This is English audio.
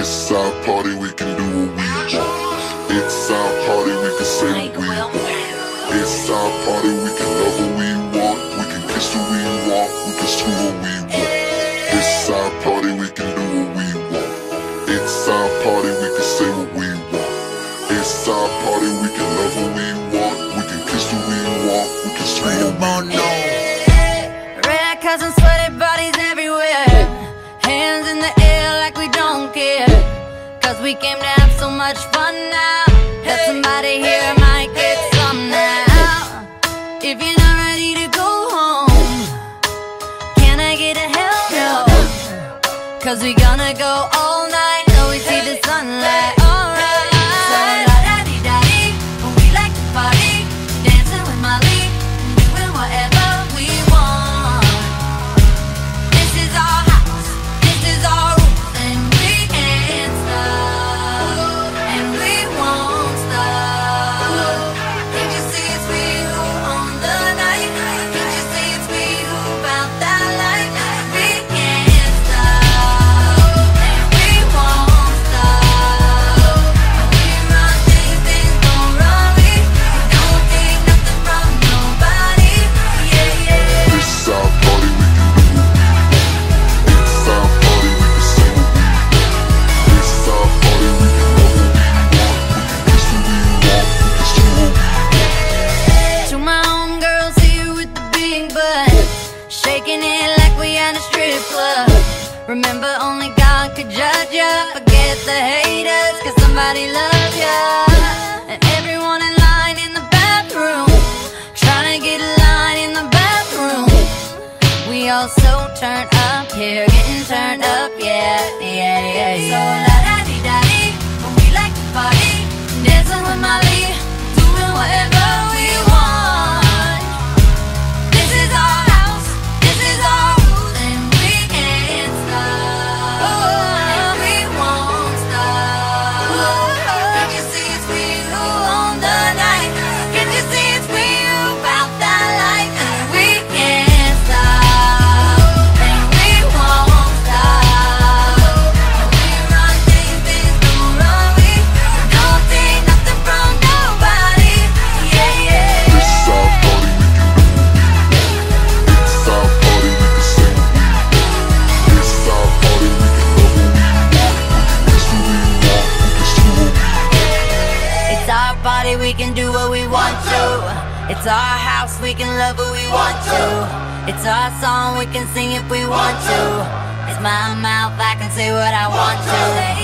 It's our party, we can do what we want. It's our party, we can say what we want. It's our party, we can love what we want. We can kiss who we want, we can screw what we want. It's our party, we can do what we want. It's our party, we can say what we want. It's our party, we can love what we want. We can kiss who we want, we can screw what we want. Hands in the air like we don't care. Cause we came to have so much fun now. That somebody here might get some now. If you're not ready to go home, can I get a hell no? Cause we gonna go all night till we see the sunlight. Club. Remember, only God could judge ya. Forget the haters, cause somebody loves ya. And everyone in line in the bathroom, trying to get a line in the bathroom. We all so turned up here, getting turned up, yeah, yeah, yeah, yeah. So can do what we want to. It's our house, we can love who we want to. It's our song, we can sing if we want to. It's my mouth, I can say what I want to.